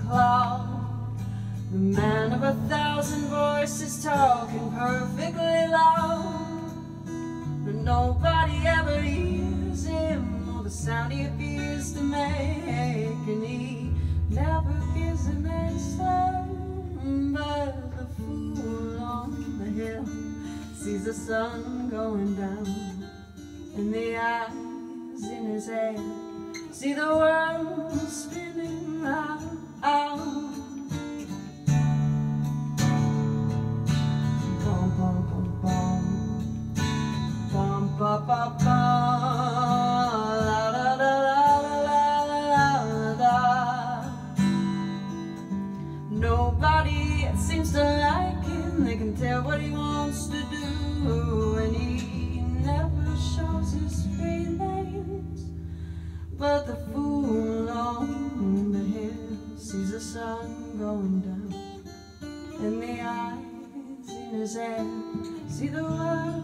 cloud. The man of a thousand voices talking perfectly loud. But nobody ever hears him or the sound he appears to make. And he never gives an answer. But the fool on the hill sees the sun going down. And the eyes in his head see the world spinning La, la, la, la, la, la. Nobody seems to like him. They can tell what he wants to do, and he never shows his feelings. But the fool on the hill sees the sun going down, and the eyes in his head see the world.